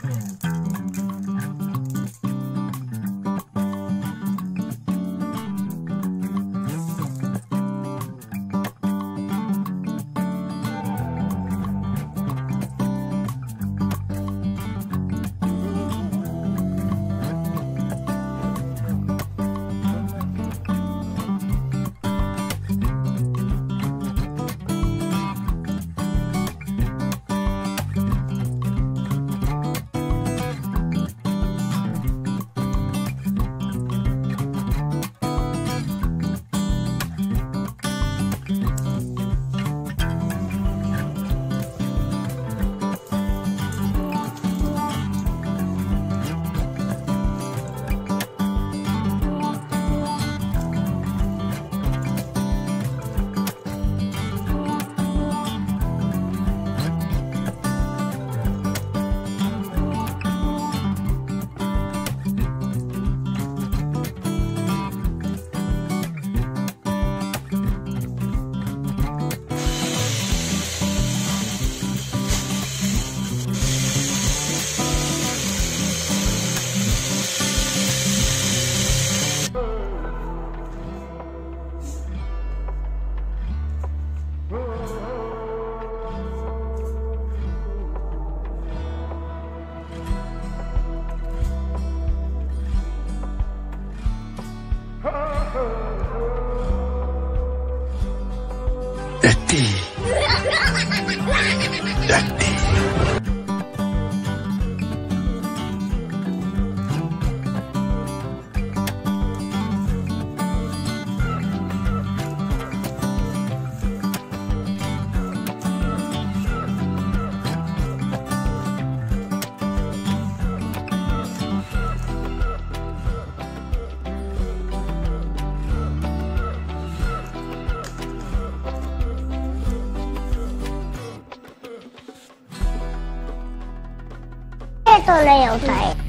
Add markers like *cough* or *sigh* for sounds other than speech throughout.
Hmm. Duck *laughs* D. तो नहीं होता है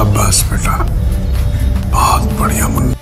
शाबाश बेटा। बहुत बढ़िया मुन्ना।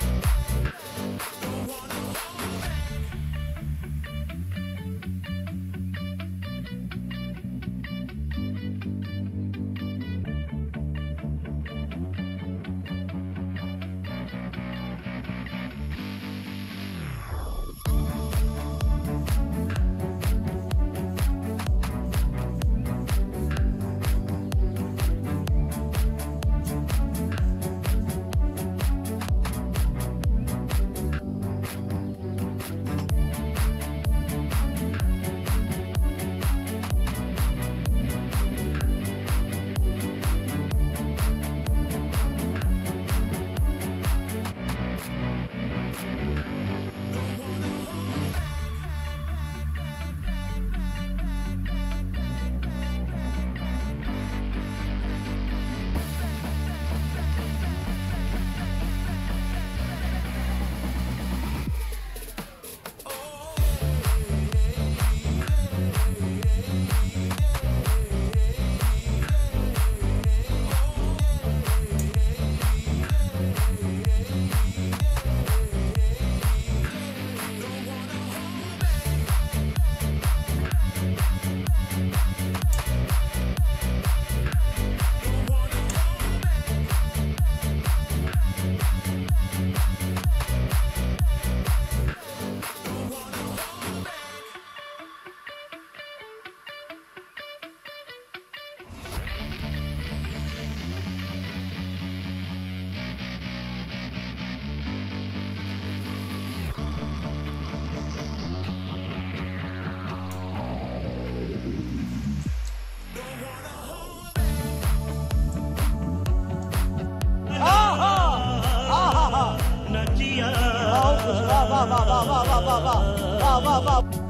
বাহ বাহ বাহ বাহ বাহ বাহ বাহ বাহ বাহ বাহ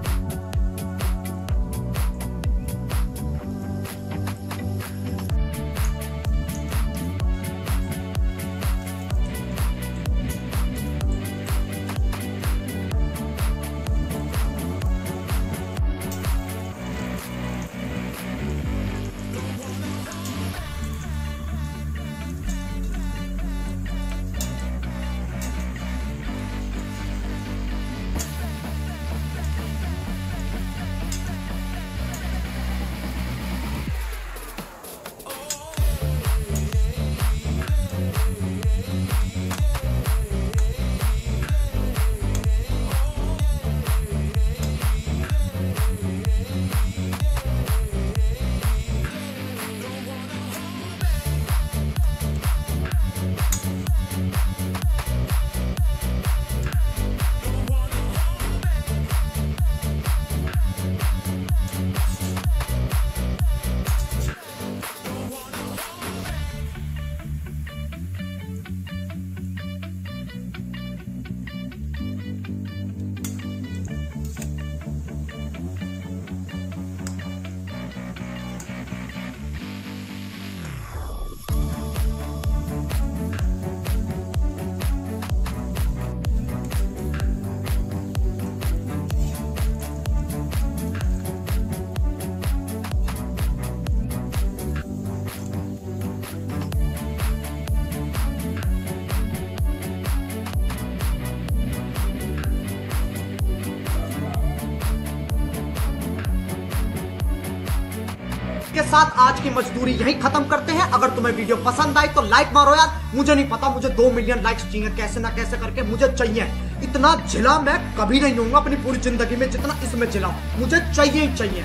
के साथ आज की मजदूरी यही खत्म करते हैं। अगर तुम्हें वीडियो पसंद आई तो लाइक मारो यार। मुझे नहीं पता, मुझे दो मिलियन लाइक्स चाहिए। कैसे ना कैसे करके मुझे चाहिए। इतना झिला मैं कभी नहीं हूँ अपनी पूरी ज़िंदगी में जितना इसमें झिला। मुझे चाहिए ही चाहिए।